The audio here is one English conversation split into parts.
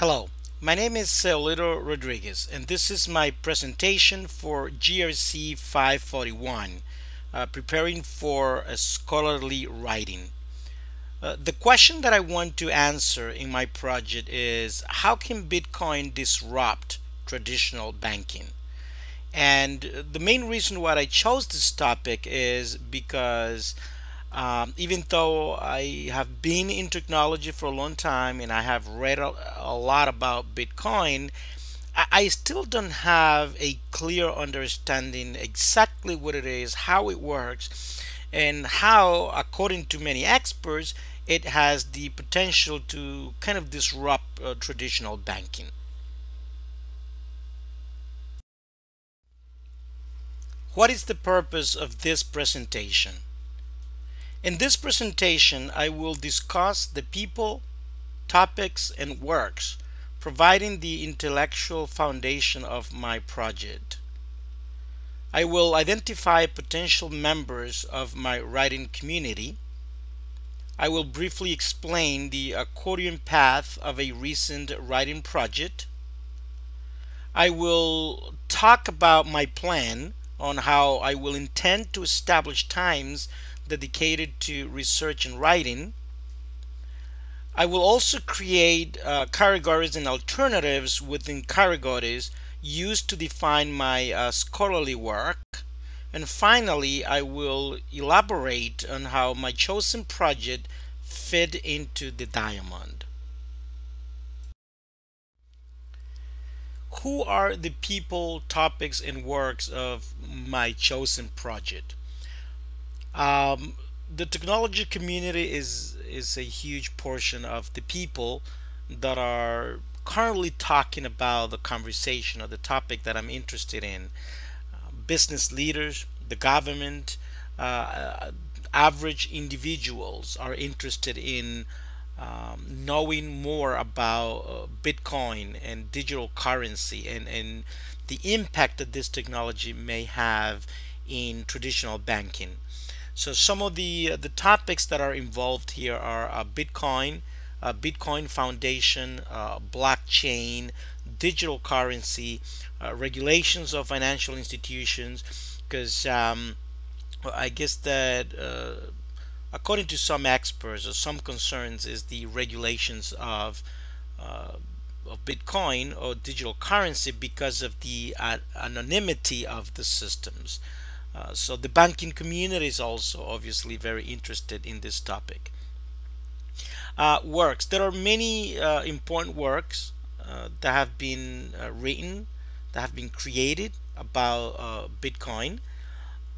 Hello, my name is Seolito Rodriguez and this is my presentation for GRC 541, uh, preparing for a scholarly writing. Uh, the question that I want to answer in my project is how can Bitcoin disrupt traditional banking? And the main reason why I chose this topic is because um, even though I have been in technology for a long time and I have read a, a lot about Bitcoin, I, I still don't have a clear understanding exactly what it is, how it works, and how, according to many experts, it has the potential to kind of disrupt uh, traditional banking. What is the purpose of this presentation? In this presentation, I will discuss the people, topics, and works providing the intellectual foundation of my project. I will identify potential members of my writing community. I will briefly explain the accordion path of a recent writing project. I will talk about my plan on how I will intend to establish times dedicated to research and writing. I will also create uh, categories and alternatives within categories used to define my uh, scholarly work. And finally, I will elaborate on how my chosen project fit into the diamond. Who are the people, topics, and works of my chosen project? Um, the technology community is is a huge portion of the people that are currently talking about the conversation or the topic that I'm interested in. Uh, business leaders, the government, uh, average individuals are interested in um, knowing more about uh, Bitcoin and digital currency and, and the impact that this technology may have in traditional banking. So some of the uh, the topics that are involved here are uh, Bitcoin, uh, Bitcoin Foundation, uh, blockchain, digital currency, uh, regulations of financial institutions, because um, I guess that uh, according to some experts or some concerns is the regulations of of Bitcoin or digital currency because of the anonymity of the systems. Uh, so the banking community is also obviously very interested in this topic. Uh, works. There are many uh, important works uh, that have been uh, written, that have been created about Bitcoin.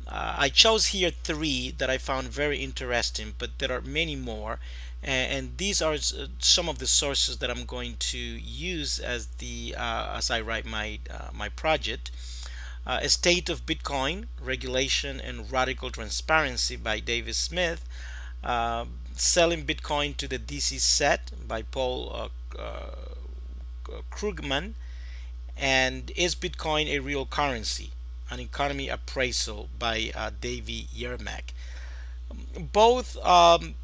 I chose here three that I found very interesting, but there are many more. And, and these are some of the sources that I'm going to use as the as I write my my project uh, A State of Bitcoin, Regulation and Radical Transparency by David Smith, uh, Selling Bitcoin to the DC Set by Paul uh, uh, Krugman, and Is Bitcoin a Real Currency? An Economy Appraisal by uh, Davey Yermack. Both um,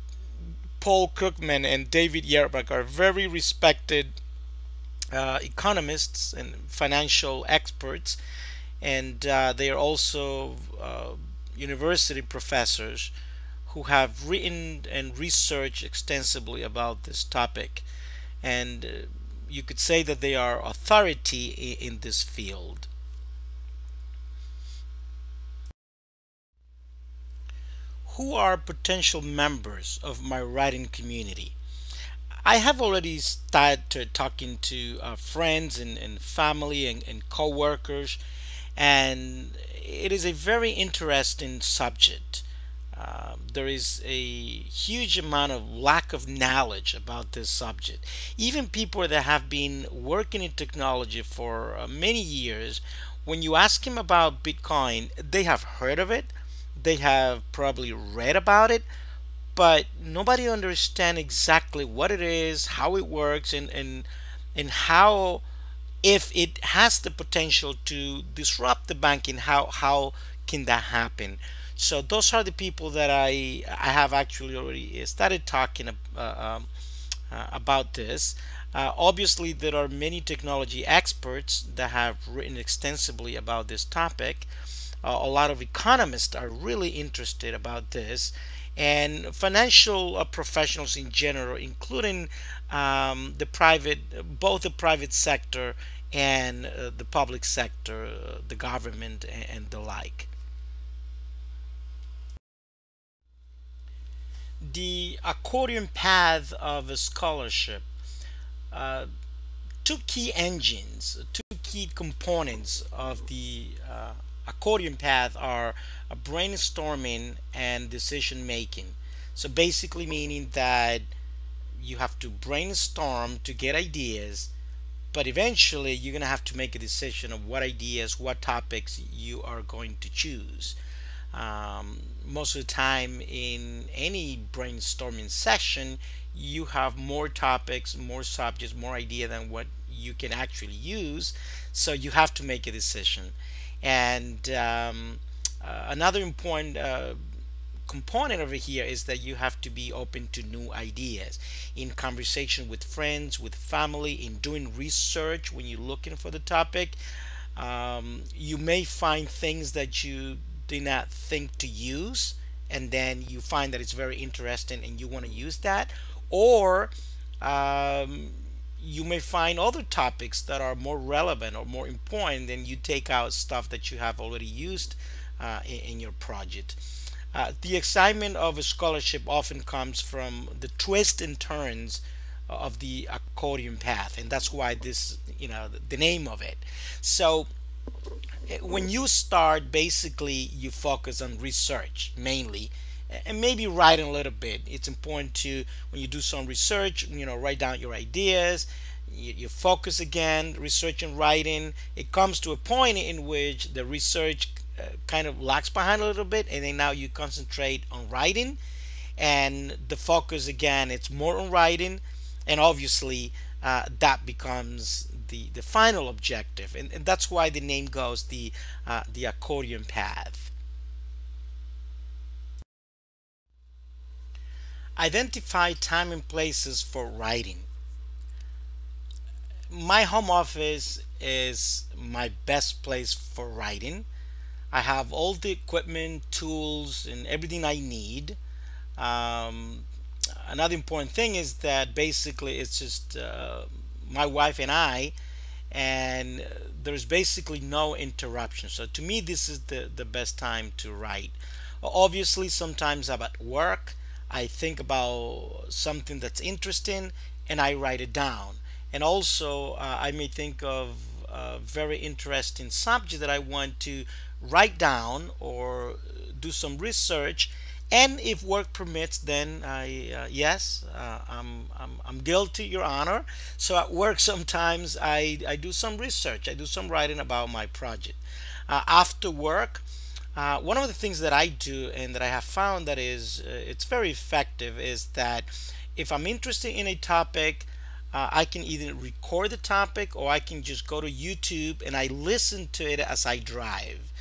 Paul Krugman and David Yermack are very respected uh, economists and financial experts and uh, they are also uh, university professors who have written and researched extensively about this topic. And uh, you could say that they are authority in this field. Who are potential members of my writing community? I have already started talking to uh, friends and, and family and, and co-workers and it is a very interesting subject. Uh, there is a huge amount of lack of knowledge about this subject. Even people that have been working in technology for uh, many years, when you ask them about Bitcoin, they have heard of it, they have probably read about it, but nobody understands exactly what it is, how it works, and and and how if it has the potential to disrupt the banking how how can that happen so those are the people that I I have actually already started talking uh, um, uh, about this. Uh, obviously, there are many technology experts that have written extensively about this topic. Uh, a lot of economists are really interested about this, and financial uh, professionals in general, including um, the private, both the private sector and uh, the public sector, uh, the government, and, and the like. The accordion path of a scholarship. Uh, two key engines, two key components of the uh, accordion path are brainstorming and decision making. So basically meaning that you have to brainstorm to get ideas but eventually you're going to have to make a decision of what ideas what topics you are going to choose. Um, most of the time in any brainstorming session you have more topics more subjects more idea than what you can actually use. So you have to make a decision and um, uh, another important uh, component over here is that you have to be open to new ideas. In conversation with friends with family in doing research when you're looking for the topic um, you may find things that you did not think to use and then you find that it's very interesting and you want to use that. Or um, you may find other topics that are more relevant or more important and you take out stuff that you have already used uh, in, in your project uh, the excitement of a scholarship often comes from the twists and turns of the accordion path, and that's why this, you know, the, the name of it. So eh, when you start, basically you focus on research mainly, and maybe writing a little bit. It's important to when you do some research, you know, write down your ideas. You, you focus again, research and writing. It comes to a point in which the research kind of lags behind a little bit and then now you concentrate on writing and the focus again it's more on writing and obviously uh, that becomes the the final objective and, and that's why the name goes the uh, the accordion path identify time and places for writing my home office is my best place for writing I have all the equipment, tools, and everything I need. Um, another important thing is that basically it's just uh, my wife and I, and there's basically no interruption. So to me, this is the, the best time to write. Obviously, sometimes I'm at work, I think about something that's interesting and I write it down. And also, uh, I may think of a very interesting subject that I want to write down or do some research. And if work permits then I uh, yes uh, I'm, I'm, I'm guilty your honor. So at work sometimes I, I do some research. I do some writing about my project. Uh, after work uh, one of the things that I do and that I have found that is uh, it's very effective is that if I'm interested in a topic uh, I can either record the topic or I can just go to YouTube and I listen to it as I drive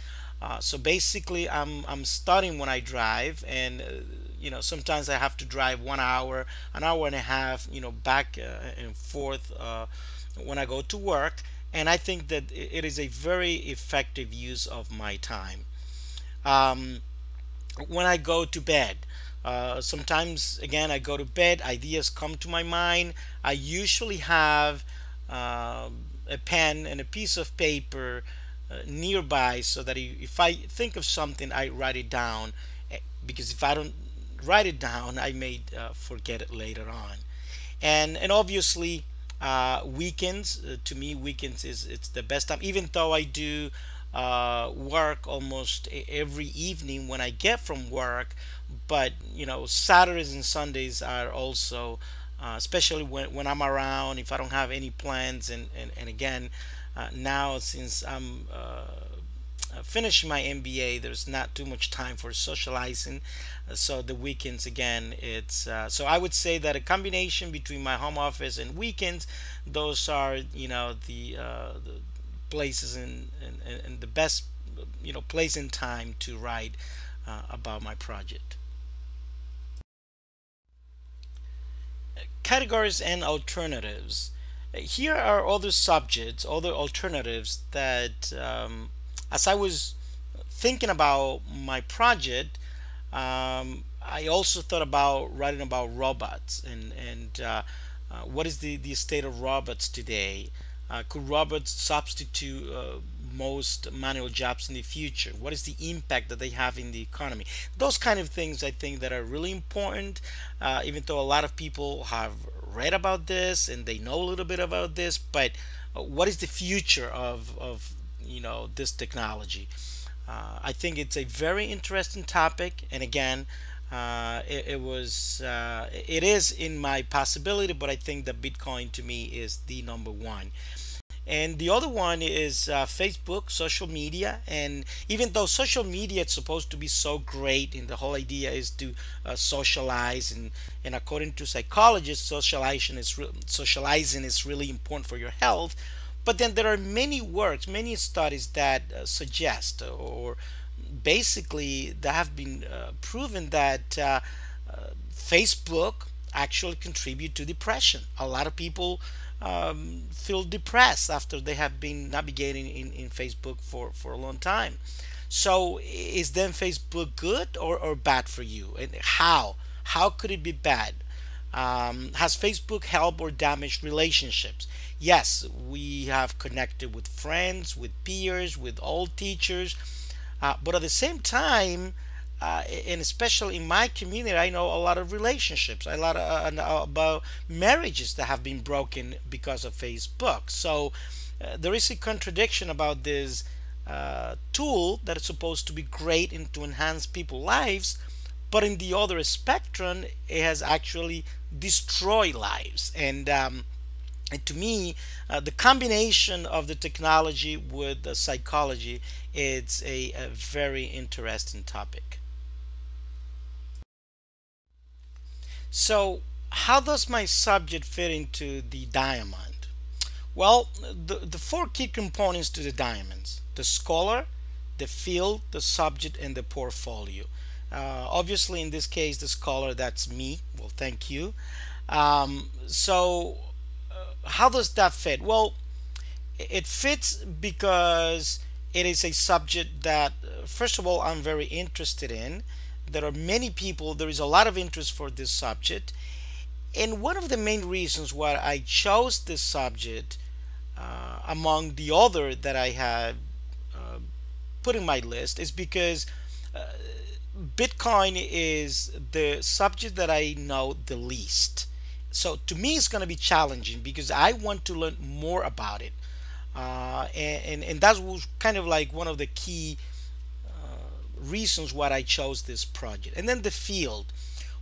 uh, so basically, I'm I'm studying when I drive, and uh, you know sometimes I have to drive one hour, an hour and a half, you know, back uh, and forth when I go to work, and I think that it is a very effective use of my time. Um, when I go to bed. Uh, sometimes again I go to bed ideas come to my mind. I usually have uh, a pen and a piece of paper uh, nearby so that if I think of something I write it down. Eh, because if I don't write it down I may uh, forget it later on. And and obviously uh, weekends uh, to me weekends is it's the best time. Even though I do uh, work almost every evening when I get from work but you know Saturdays and Sundays are also uh, especially when, when I'm around if I don't have any plans and, and, and again uh, now since I'm uh, finishing my MBA there's not too much time for socializing uh, so the weekends again it's uh, so I would say that a combination between my home office and weekends those are you know the, uh, the places and, and, and the best you know place and time to write uh, about my project categories and alternatives. Here are other subjects, other alternatives that, um, as I was thinking about my project, um, I also thought about writing about robots and and uh, uh, what is the, the state of robots today? Uh, could robots substitute uh, most manual jobs in the future? What is the impact that they have in the economy? Those kind of things I think that are really important, uh, even though a lot of people have read about this and they know a little bit about this, but uh, what is the future of, of you know this technology? Uh, I think it's a very interesting topic, and again, uh, it, it, was uh, it is in my possibility but I think that Bitcoin to me is the number one. And the other one is uh, Facebook social media. And even though social media is supposed to be so great and the whole idea is to uh, socialize and and according to psychologists socialization is socializing is really important for your health. But then there are many works many studies that uh, suggest or basically they have been uh, proven that uh, uh, Facebook actually contribute to depression. A lot of people um, feel depressed after they have been navigating in, in Facebook for, for a long time. So is then Facebook good or, or bad for you? And how? How could it be bad? Um, has Facebook helped or damaged relationships? Yes, we have connected with friends, with peers, with old teachers uh, but at the same time, uh, and especially in my community, I know a lot of relationships, a lot of, uh, about marriages that have been broken because of Facebook. So uh, there is a contradiction about this uh, tool that is supposed to be great and to enhance people's lives, but in the other spectrum, it has actually destroyed lives. And um, and to me, uh, the combination of the technology with the psychology, it's a, a very interesting topic. So, how does my subject fit into the diamond? Well, the, the four key components to the diamonds the scholar, the field, the subject, and the portfolio. Uh, obviously, in this case, the scholar, that's me. Well, thank you. Um, so, how does that fit? Well, it fits because it is a subject that, first of all, I'm very interested in. There are many people, there is a lot of interest for this subject. And one of the main reasons why I chose this subject uh, among the other that I had uh, put in my list is because uh, Bitcoin is the subject that I know the least so to me it's going to be challenging because I want to learn more about it. Uh, and, and, and that was kind of like one of the key uh, reasons why I chose this project. And then the field.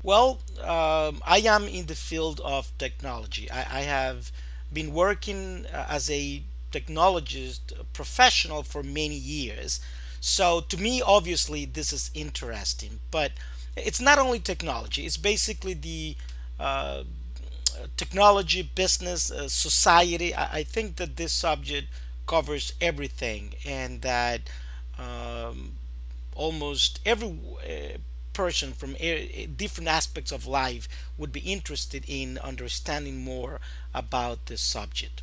Well um, I am in the field of technology. I, I have been working uh, as a technologist professional for many years. So to me obviously this is interesting but it's not only technology. It's basically the uh, technology, business, uh, society. I, I, think that this subject covers everything and that um, almost every uh, person from different aspects of life would be interested in understanding more about this subject.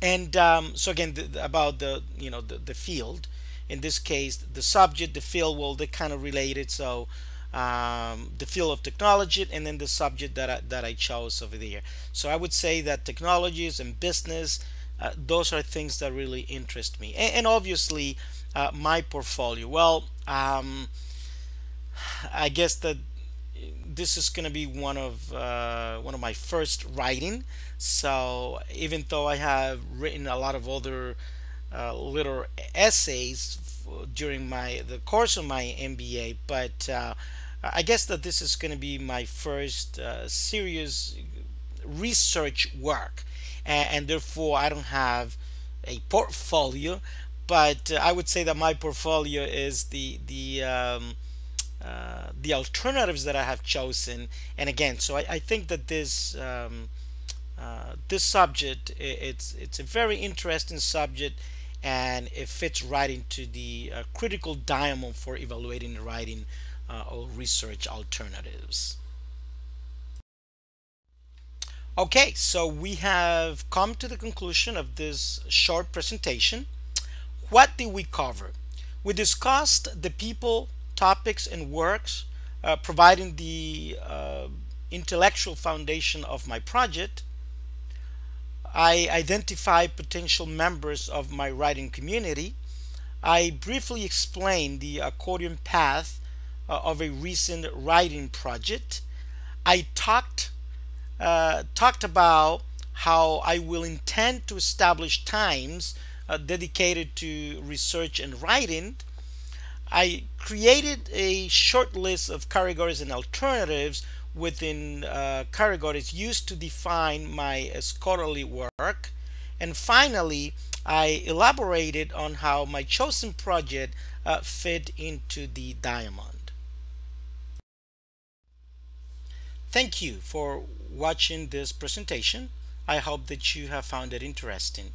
And um, so again, the, about the you know the, the field, in this case, the subject, the field, well, they're kind of related. So um, the field of technology and then the subject that I, that I chose over there. So I would say that technologies and business, uh, those are things that really interest me. And, and obviously, uh, my portfolio. Well, um, I guess that this is going to be one of uh, one of my first writing. So even though I have written a lot of other uh, little essays during my the course of my MBA, but uh, I guess that this is going to be my first uh, serious research work, and, and, therefore I don't have a portfolio. But uh, I would say that my portfolio is the the um, uh, the alternatives that I have chosen. And again, so I, I think that this um, uh, this subject it's it's a very interesting subject and it fits right into the uh, critical diamond for evaluating the writing uh, or research alternatives. Okay, so we have come to the conclusion of this short presentation. What did we cover? We discussed the people, topics, and works uh, providing the uh, intellectual foundation of my project. I identified potential members of my writing community. I briefly explained the accordion path uh, of a recent writing project. I talked uh, talked about how I will intend to establish times uh, dedicated to research and writing. I created a short list of categories and alternatives within uh, categories used to define my scholarly work. And finally, I elaborated on how my chosen project uh, fit into the diamond. Thank you for watching this presentation. I hope that you have found it interesting.